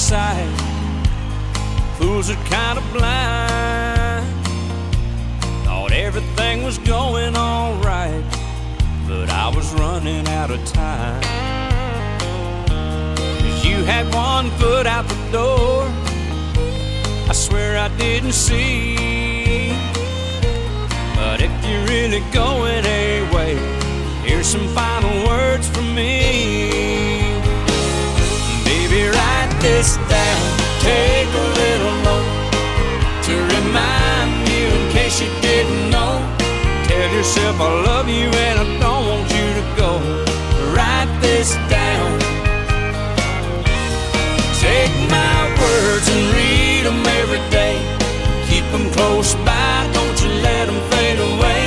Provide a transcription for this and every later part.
sight. Fools are kind of blind. Thought everything was going alright, but I was running out of time. Cause you had one foot out the door, I swear I didn't see. But if you're really going away, here's some final words from me. This down, take a little note to remind you in case you didn't know. Tell yourself I love you and I don't want you to go. Write this down. Take my words and read them every day. Keep them close by, don't you let them fade away.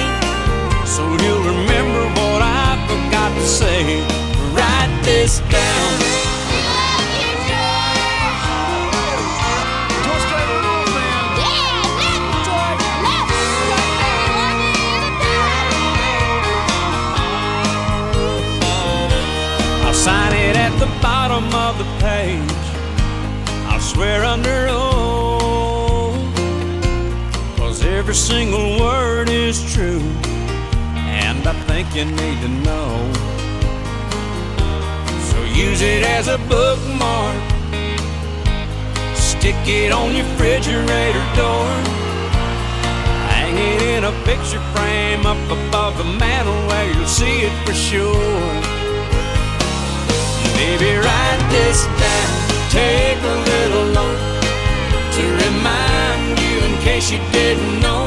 So you'll remember what I forgot to say. Write this down. Swear under oath. Cause every single word is true. And I think you need to know. So use it as a bookmark. Stick it on your refrigerator door. Hang it in a picture frame up above the mantel where you'll see it for sure. Baby, write this down. Take a little case you didn't know.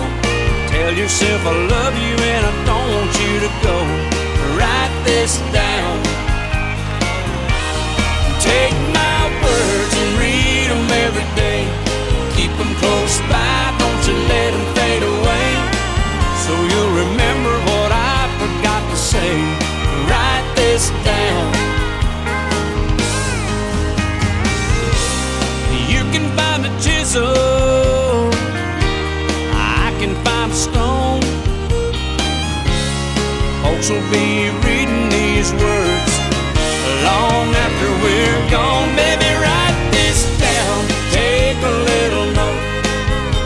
Tell yourself I love you and I don't want you to go. Write this down. Take my words and read them every day. Keep them close by, don't you let them fade away. So you'll remember what I forgot to say. Folks will be reading these words long after we're gone. Baby, write this down. Take a little note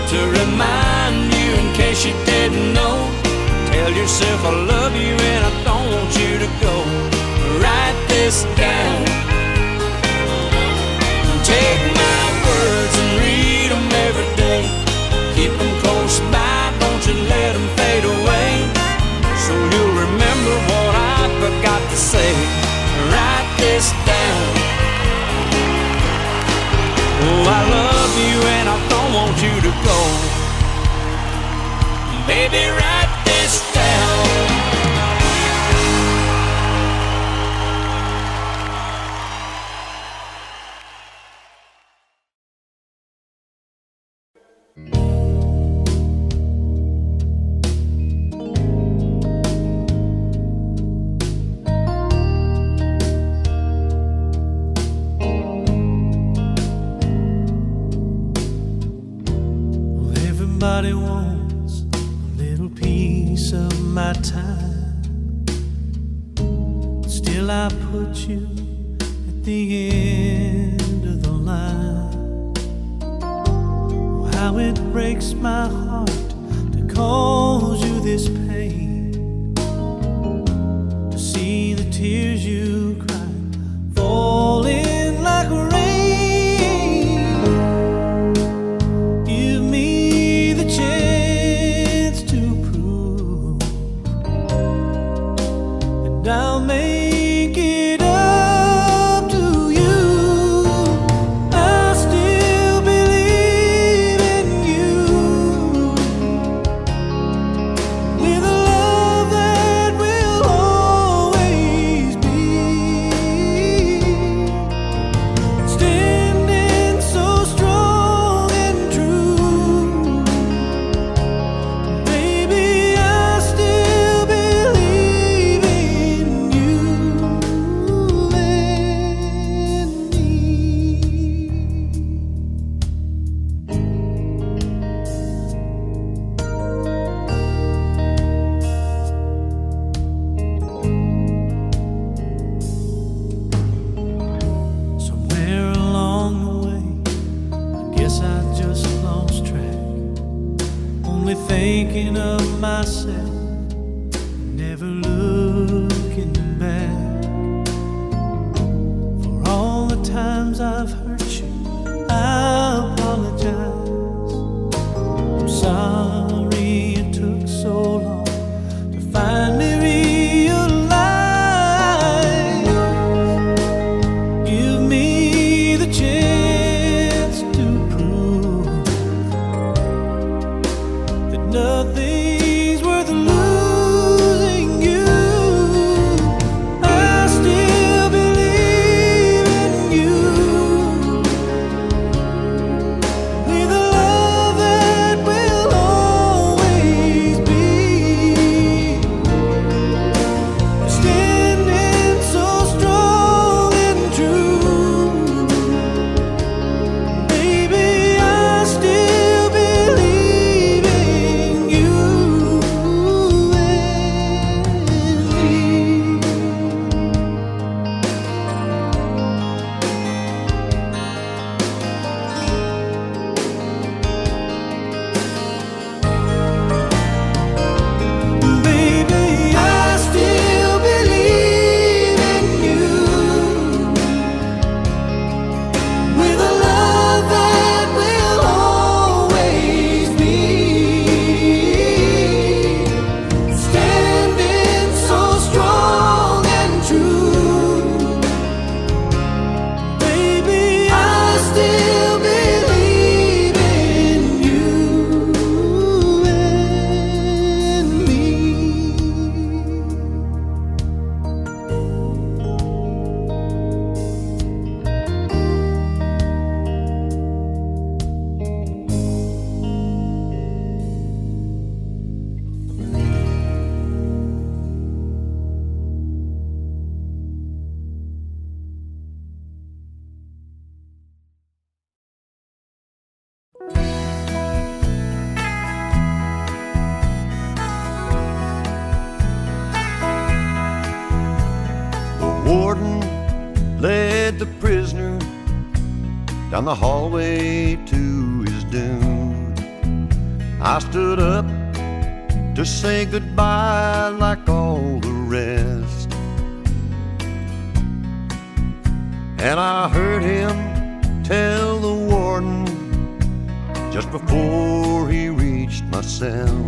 to remind you in case you didn't know. Tell yourself I love Baby, write down the hallway to his doom. I stood up to say goodbye like all the rest. And I heard him tell the warden just before he reached my cell.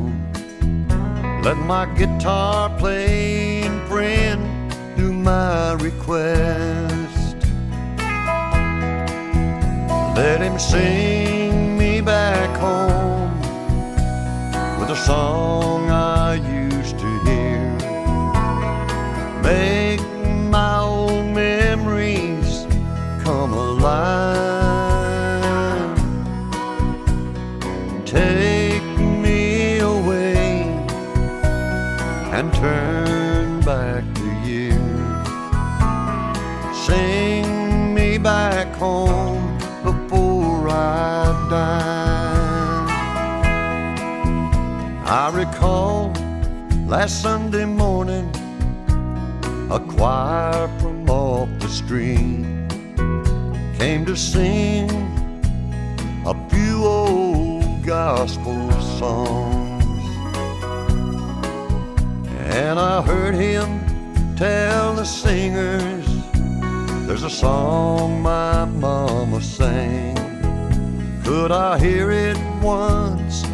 Let my guitar playing friend do my request. Let him sing me back home with a song last Sunday morning a choir from off the street came to sing a few old gospel songs. And I heard him tell the singers there's a song my mama sang. Could I hear it once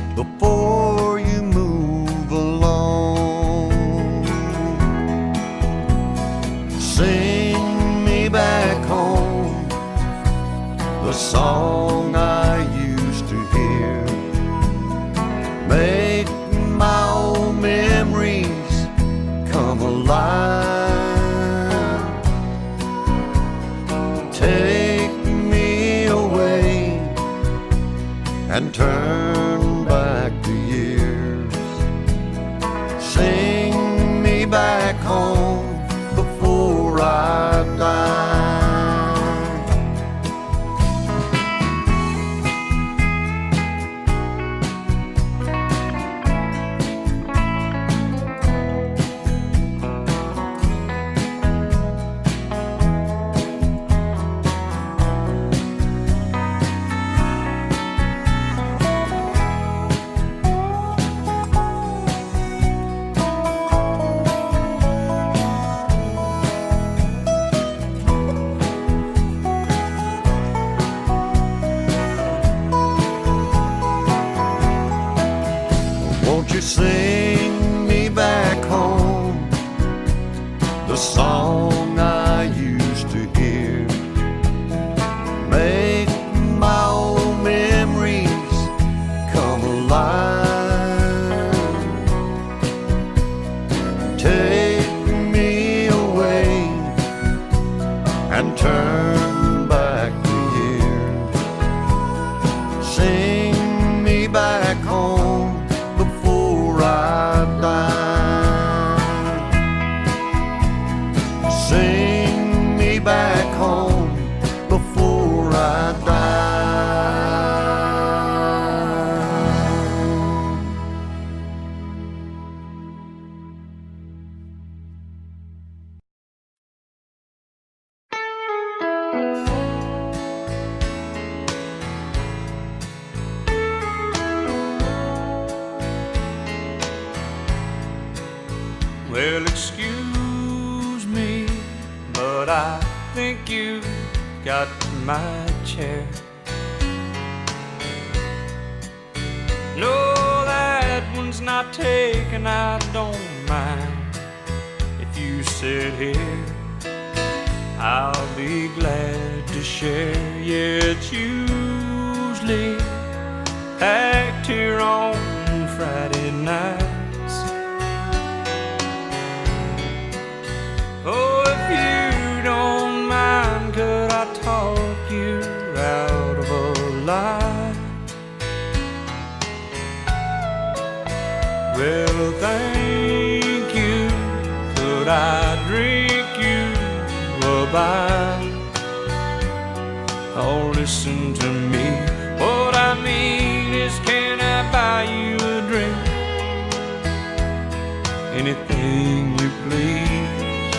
Anything you please.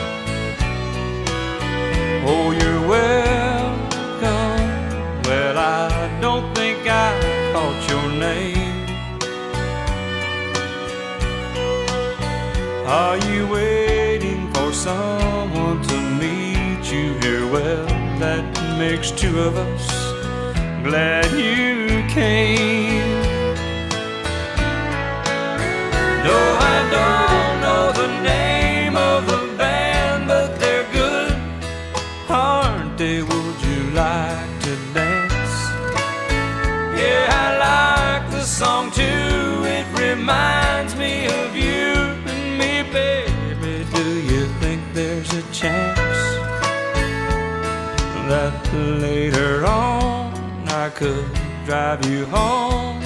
Oh, you're welcome. Well, I don't think I caught your name. Are you waiting for someone to meet you here? Well, that makes two of us. Glad you came. No, I don't song too. It reminds me of you and me, baby. Do you think there's a chance that later on I could drive you home?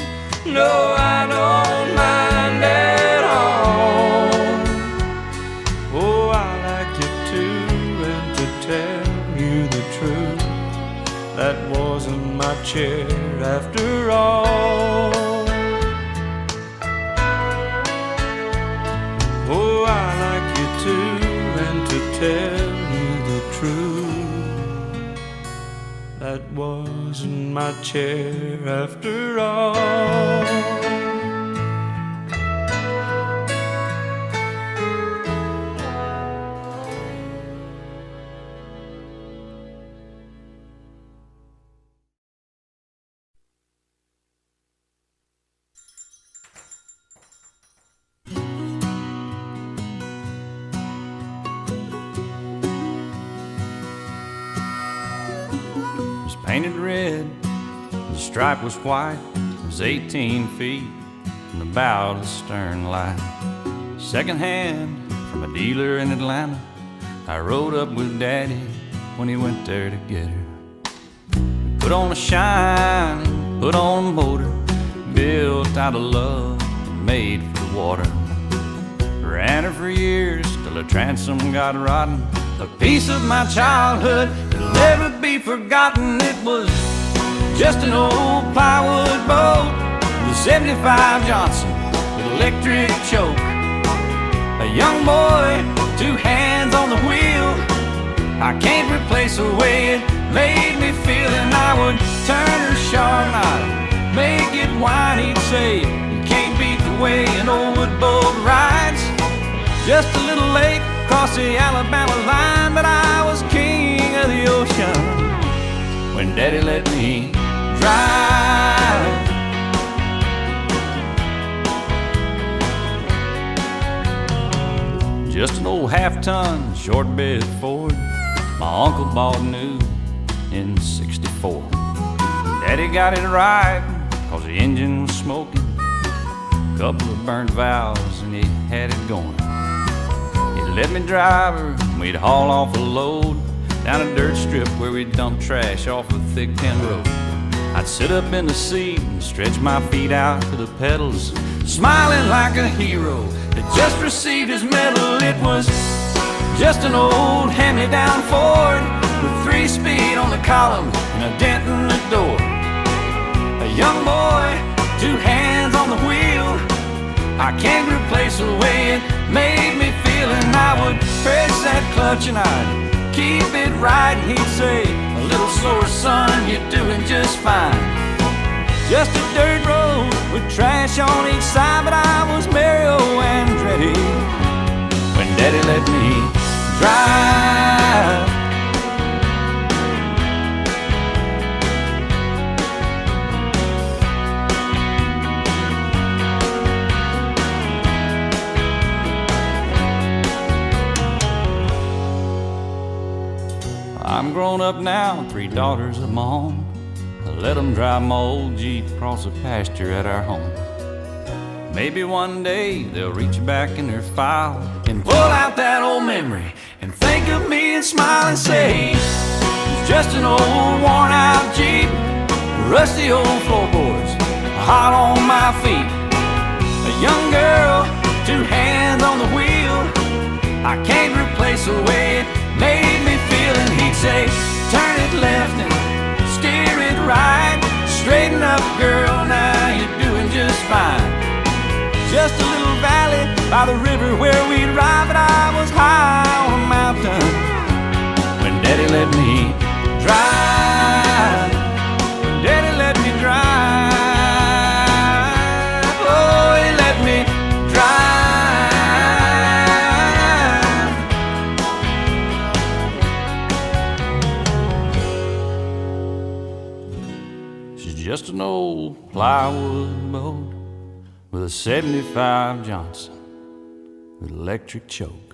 No, I don't mind at all. Oh, I like you too, and to tell you the truth, that wasn't my chair after all. Tell you the truth, that wasn't my chair after all. Painted red, the stripe was white, it was 18 feet from the bow to the stern light. Second hand from a dealer in Atlanta, I rode up with Daddy when he went there to get her. Put on a shine, put on a motor, built out of love, made for the water. Ran her for years till her transom got rotten. A piece of my childhood never be forgotten. It was just an old plywood boat a 75 Johnson with electric choke. A young boy, two hands on the wheel. I can't replace the way it made me feel, and I would turn her sharp I'd make it whine. He'd say, You can't beat the way an old wood boat rides. Just a little late across the Alabama line, but I was the ocean when Daddy let me drive. Just an old half ton short bed Ford my uncle bought new in 64. Daddy got it right, cause the engine was smoking. A Couple of burnt valves, and he had it going. He'd let me drive her, we'd haul off a load down a dirt strip where we'd dump trash off a thick tin road. I'd sit up in the seat and stretch my feet out to the pedals, smiling like a hero that just received his medal. It was just an old hand-me-down Ford with three speed on the column and a dent in the door. A young boy, two hands on the wheel. I can't replace the way it made me feel, and I would press that clutch and I'd keep it right. He'd say, "A little slower, son, you're doing just fine." Just a dirt road with trash on each side, but I was Mario Andretti when Daddy let me drive. I'm grown up now, three daughters of my own. I let them drive my old Jeep across the pasture at our home. Maybe one day they'll reach back in their file and pull out that old memory and think of me and smile and say, It's just an old worn out Jeep, rusty old floorboards, hot on my feet. A young girl, two hands on the wheel. I can't replace the way it made say, Turn it left and steer it right. Straighten up, girl, now you're doing just fine. Just a little valley by the river where we'd ride, but I was high on a mountain when Daddy let me drive. She's just an old plywood boat with a 75 Johnson with electric choke.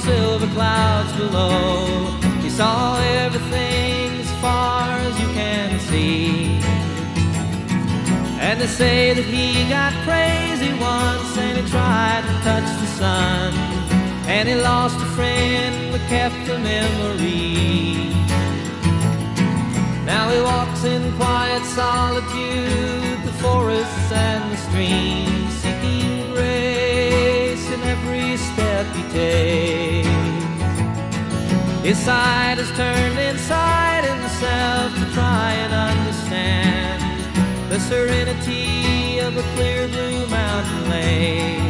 Silver clouds below. He saw everything as far as you can see. And they say that he got crazy once and he tried to touch the sun. And he lost a friend but kept the memory. Now he walks in quiet solitude, the forests and the streams, seeking grace in every his side is turned inside himself to try and understand the serenity of a clear blue mountain lake.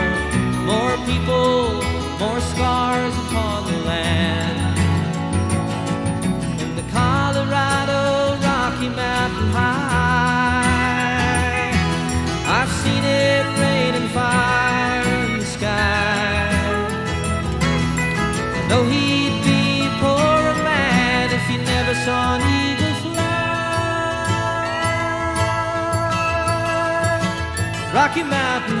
Rocky Mountain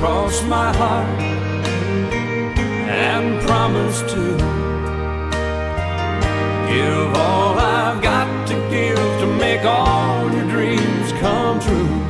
I cross my heart and promise to give all I've got to give to make all your dreams come true.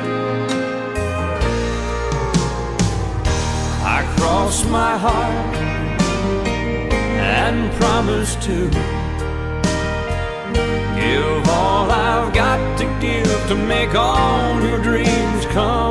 I cross my heart and promise to give all I've got to give to make all your dreams come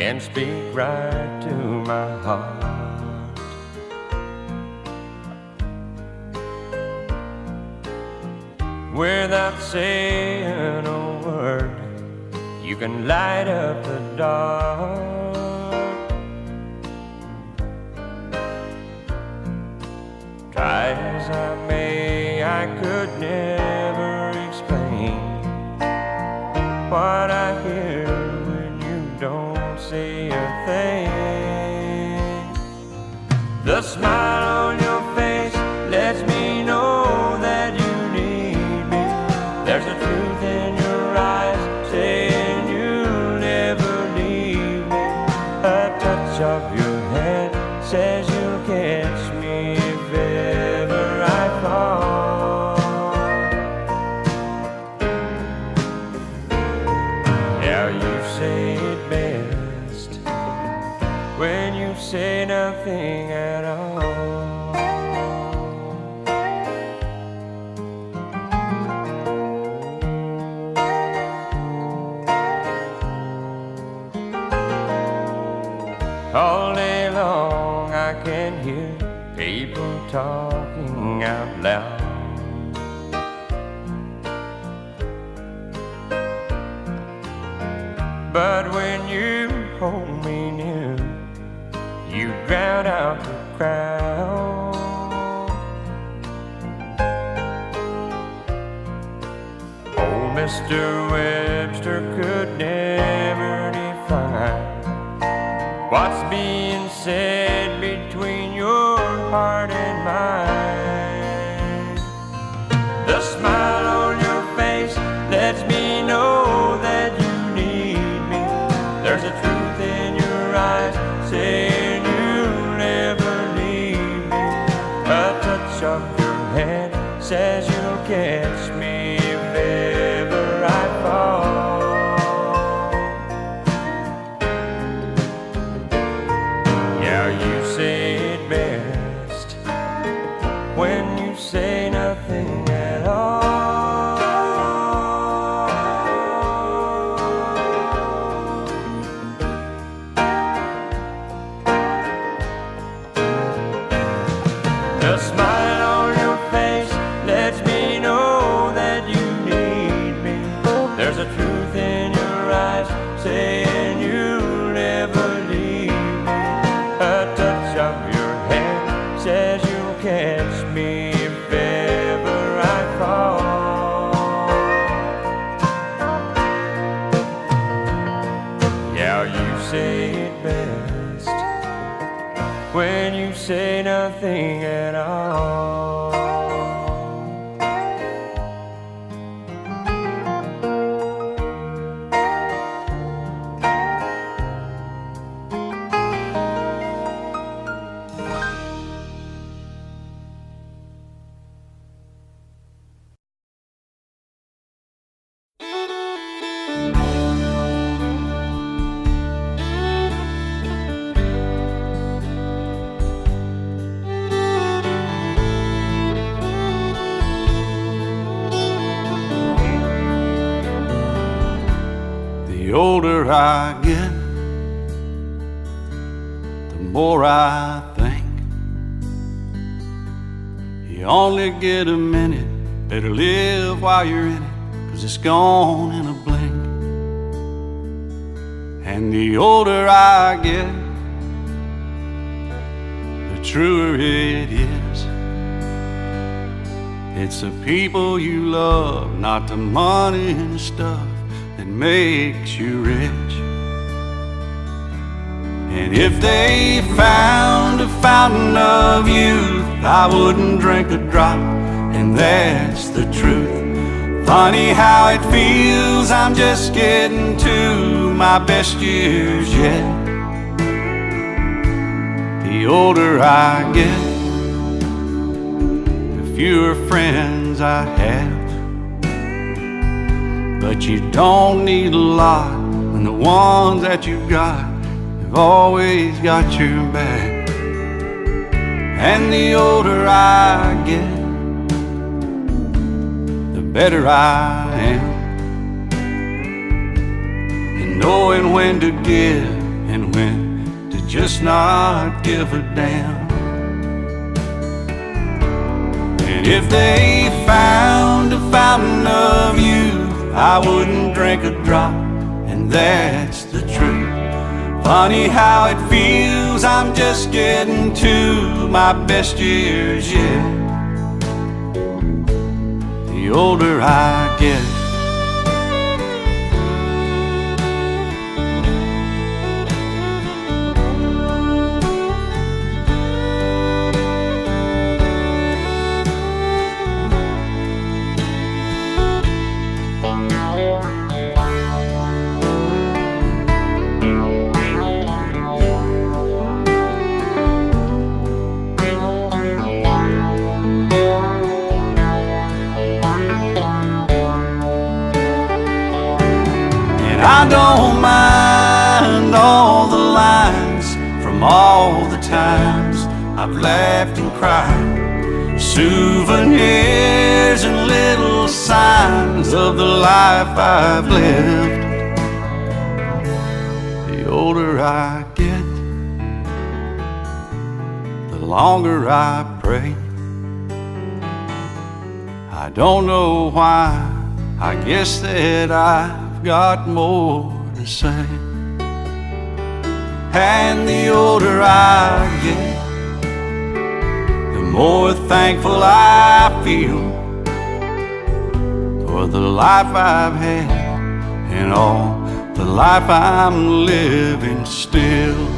and speak right to my heart. Without saying a word, you can light up the dark. Try as I may, I could never. But when you hold me near, you drown out the crowd. Old Mr. Webster could never define what's being said. Older I get, the more I think. You only get a minute, better live while you're in it, cause it's gone in a blink. And the older I get, the truer it is. It's the people you love, not the money and the stuff makes you rich. And if they found a fountain of youth, I wouldn't drink a drop, and that's the truth. Funny how it feels, I'm just getting to my best years yet. The older I get, the fewer friends I have. But you don't need a lot when the ones that you've got have always got your back. And the older I get, the better I am. And knowing when to give and when to just not give a damn. And if they found a fountain of youth, I wouldn't drink a drop, and that's the truth. Funny how it feels, I'm just getting to my best years yet. The older I get. Guess that I've got more to say. And the older I get, the more thankful I feel for the life I've had and all the life I'm living still.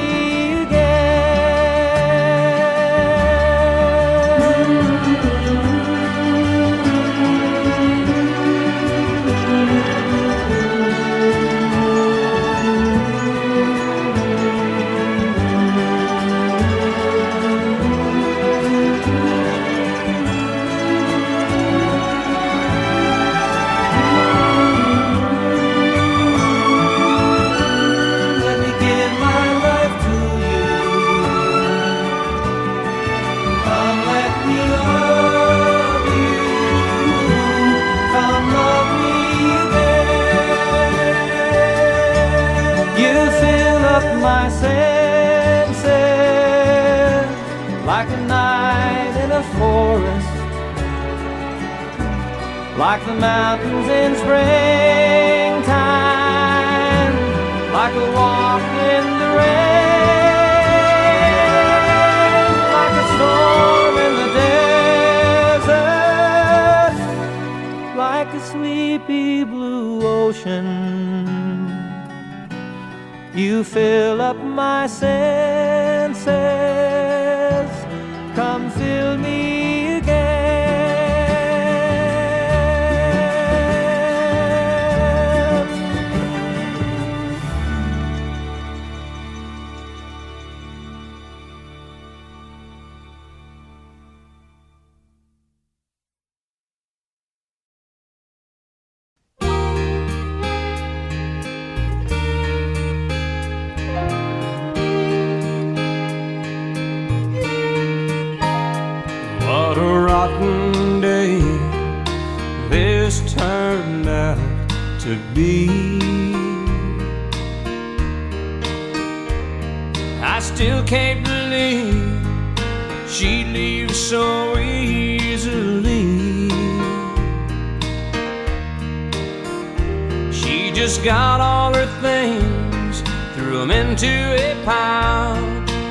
just got all her things, threw them into a pile.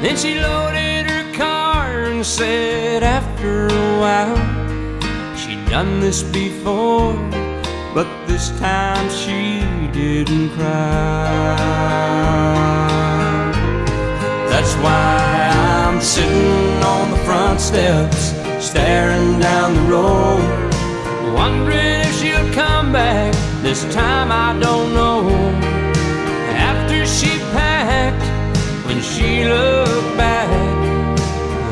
Then she loaded her car and said after a while she'd done this before, but this time she didn't cry. That's why I'm sitting on the front steps, staring down the road, wondering if she'll come back. This time I don't know. After she packed, when she looked back,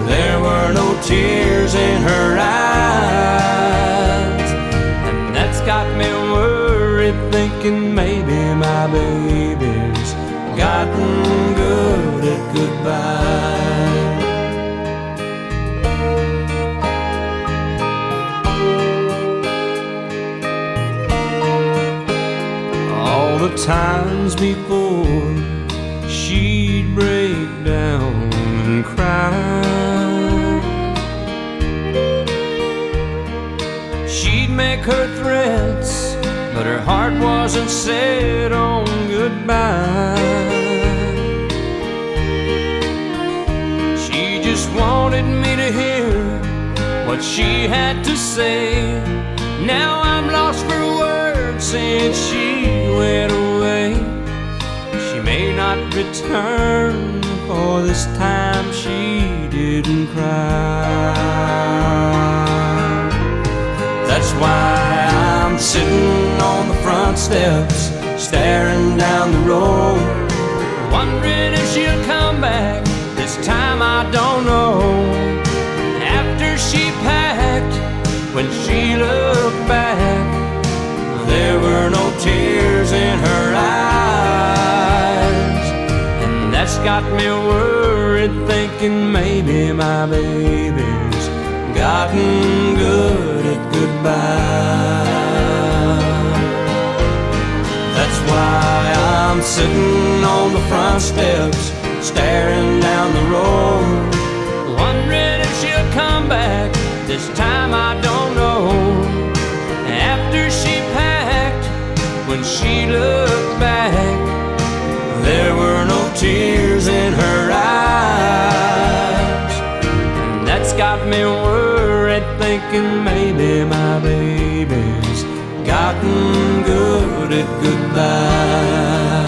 there were no tears in her eyes. And that's got me worried, thinking maybe my baby's gotten good at goodbye. Times before she'd break down and cry. She'd make her threats, but her heart wasn't set on goodbye. She just wanted me to hear what she had to say. Now I'm lost for words since she went away. Not return, for this time she didn't cry. That's why I'm sitting on the front steps, staring down the road, wondering if she'll come back. This time I don't know. After she packed, when she looked got me worried, thinking maybe my baby's gotten good at goodbye. That's why I'm sitting on the front steps, staring down the road, wondering if she'll come back. This time I don't know. After she packed, when she looked back, there were no tears in her eyes. And that's got me worried, thinking maybe my baby's gotten good at goodbye.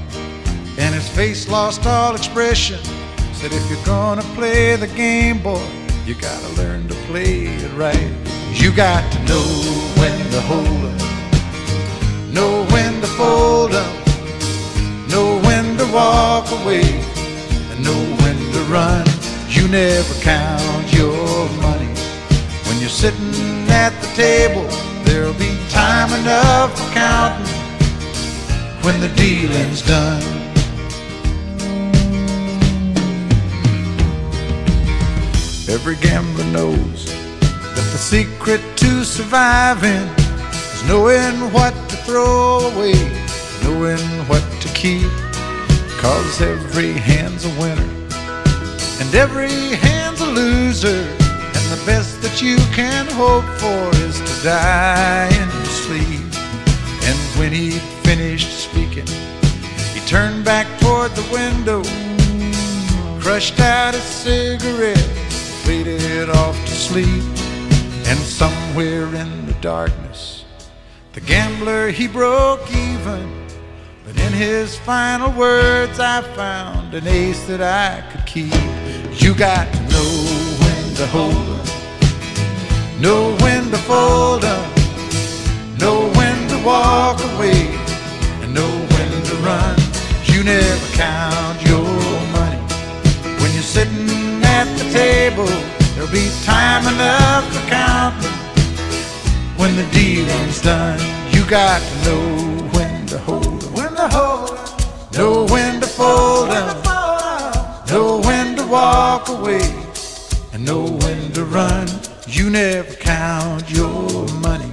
face lost all expression. Said, if you're gonna play the game, boy, you gotta learn to play it right. You got to know when to hold up, know when to fold up, know when to walk away, and know when to run. You never count your money when you're sitting at the table. There'll be time enough for counting when the dealing's done. Every gambler knows that the secret to surviving is knowing what to throw away, knowing what to keep. Cause every hand's a winner and every hand's a loser. And the best that you can hope for is to die in your sleep. And when he finished speaking, he turned back toward the window, crushed out a cigarette, faded off to sleep. And somewhere in the darkness, the gambler he broke even. But in his final words, I found an ace that I could keep. You got to know when to hold up, know when to fold up, know when to walk away, and know when to run. You never count table. There'll be time enough for counting when the dealing's done. You got to know when to hold up, when to hold up, know when to fold up, know when to walk away, and know when to run. You never count your money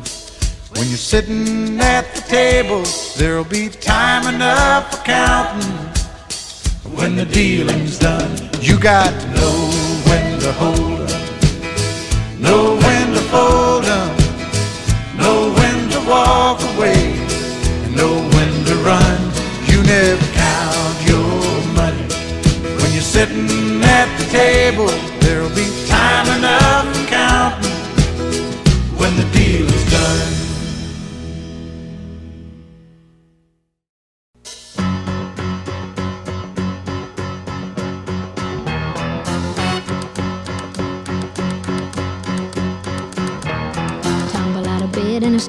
when you're sitting at the table. There'll be time enough for counting when the dealing's done. You got to know to hold up, know when to fold up, know when to walk away, and know when to run. You never count your money when you're sitting at the table. There'll be time enough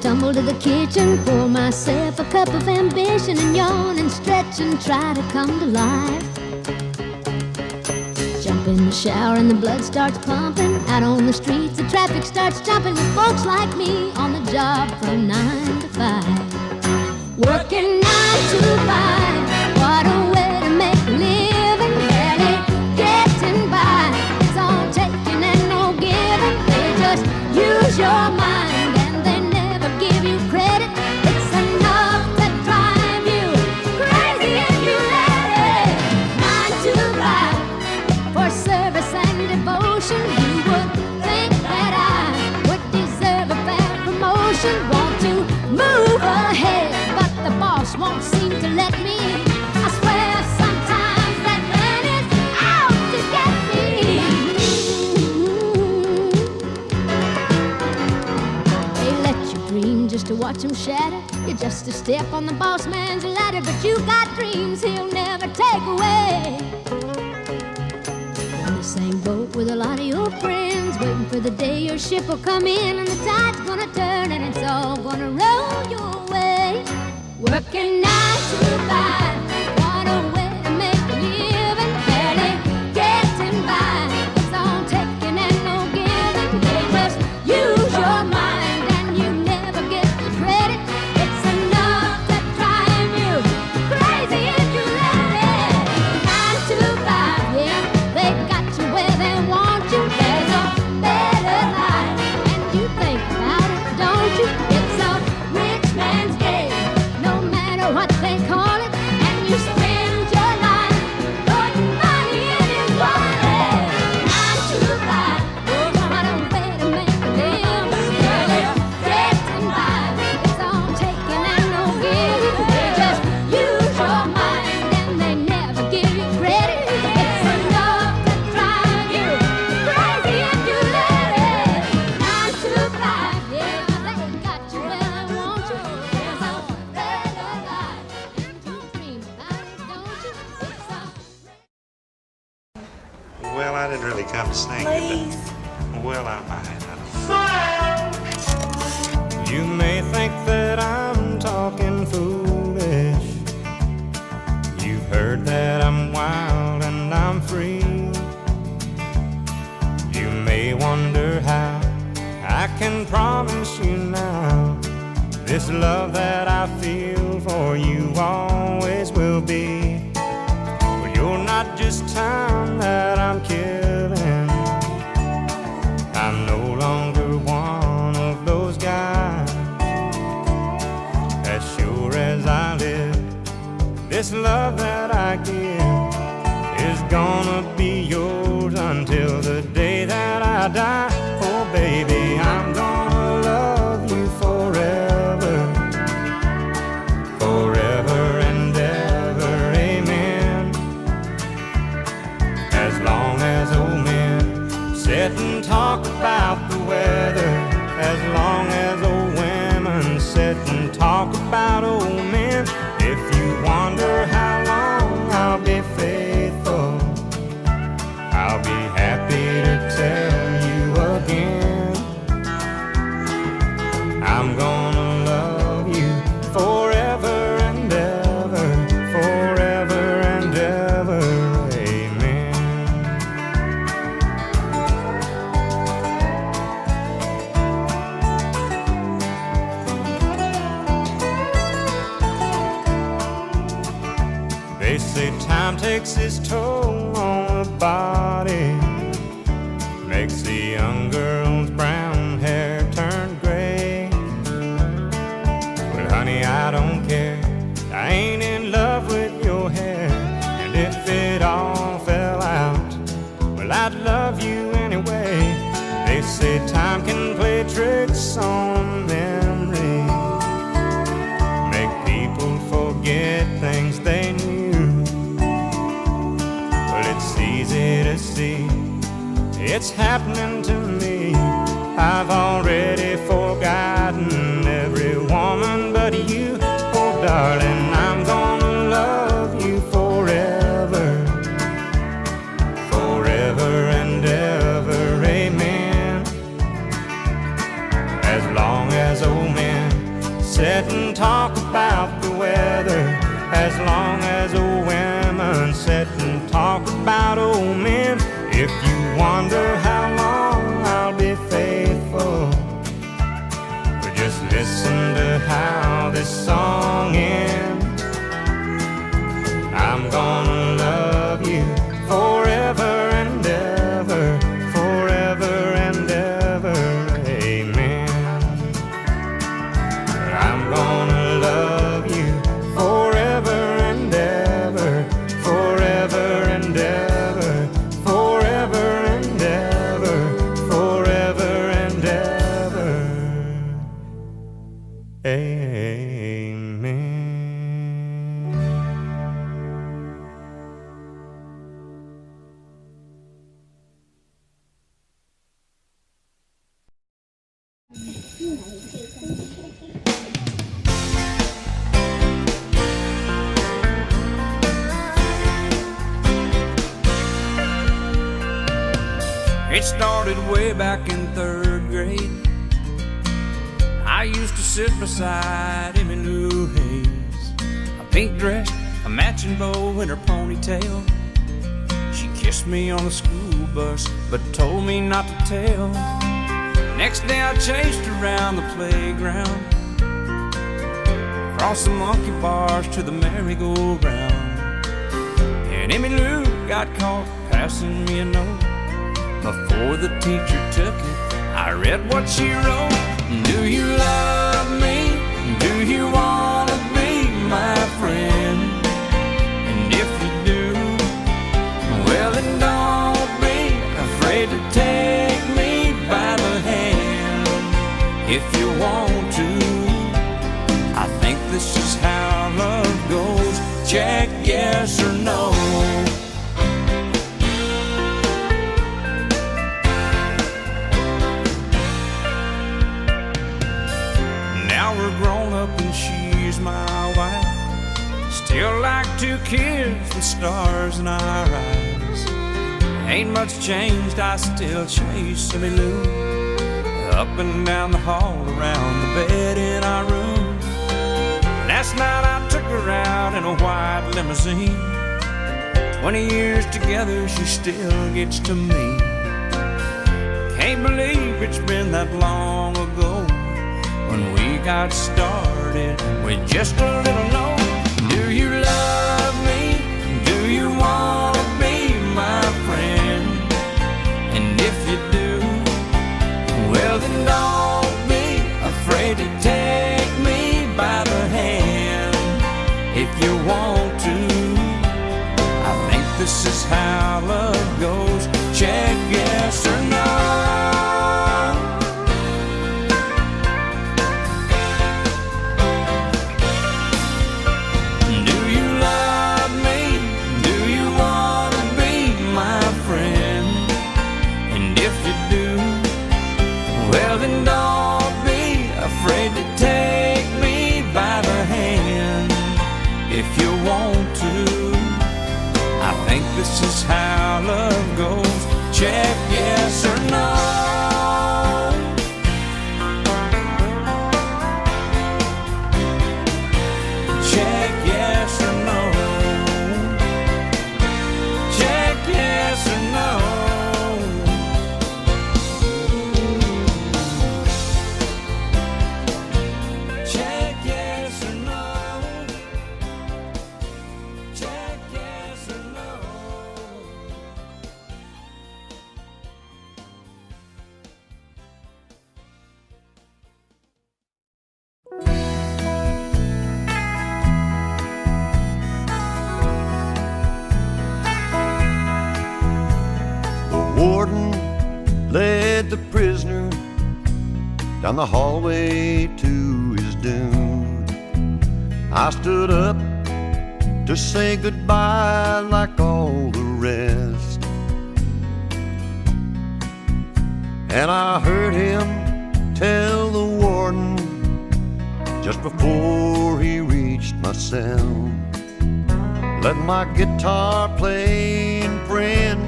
stumble to the kitchen. Pour myself a cup of ambition and yawn and stretch and try to come to life. Jump in the shower and the blood starts pumping. Out on the streets, the traffic starts jumping with folks like me on the job from nine to five. Working nine to five. A step on the boss man's ladder, but you got dreams he'll never take away. In the same boat with a lot of your friends, waiting for the day your ship will come in and the tide's gonna turn and it's all gonna roll your way. Working nine to five, sing Please. it. Well, I might. You may think that I'm talking foolish. You've heard that I'm wild and I'm free. You may wonder how I can promise you now this love that I feel for you always will be. Well, you're not just time that this love that happening to me. I've already It started way back in third grade. I used to sit beside Emmy Lou Hayes, a pink dress, a matching bow in her ponytail. She kissed me on the school bus, but told me not to tell. Next day I chased around the playground, across the monkey bars to the merry-go-round. And Emmy Lou got caught passing me a note. Before the teacher took it, I read what she wrote. Do you love me? Do you wanna be my friend? If you want to, I think this is how love goes. Check yes or no. Now we're grown up and she's my wife. Still like two kids with stars in our eyes. Ain't much changed, I still chase Silly Lou. Up and down the hall, around the bed in our room. Last night I took her out in a white limousine. Twenty years together, she still gets to me. Can't believe it's been that long ago when we got started with just a little note. You want to. I think this is how love goes. Check yes or no. Stood up to say goodbye like all the rest. And I heard him tell the warden just before he reached my cell. Let my guitar playing friend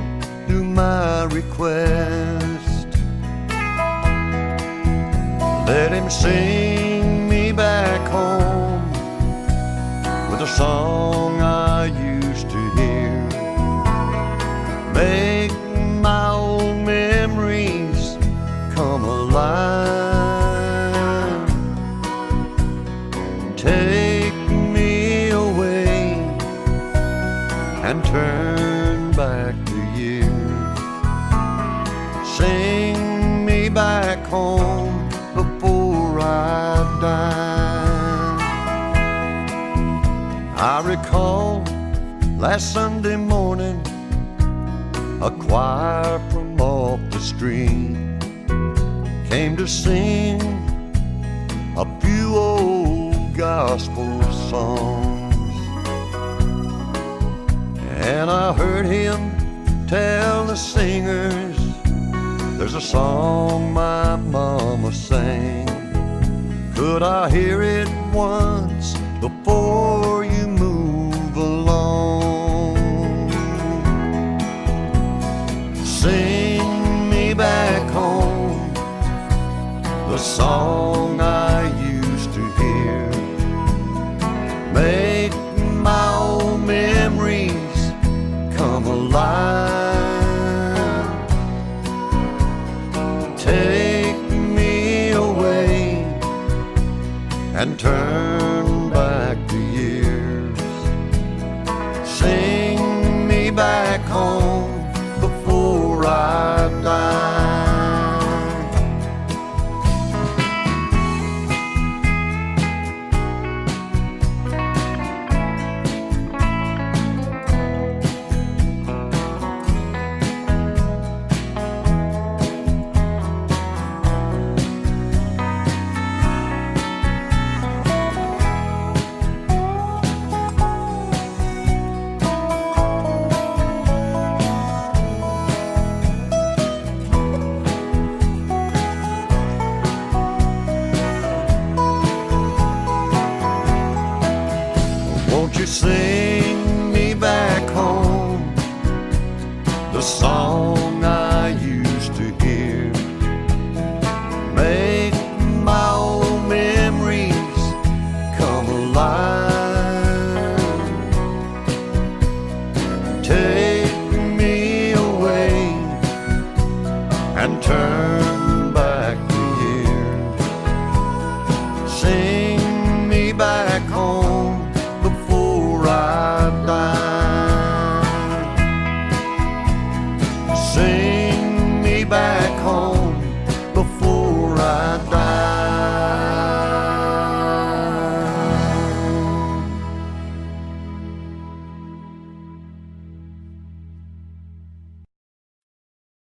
do my request. Let him sing me back home song I used to hear. Make to sing a few old gospel songs. And I heard him tell the singers there's a song my mama sang. Could I hear it once before and turn